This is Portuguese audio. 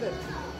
Sander.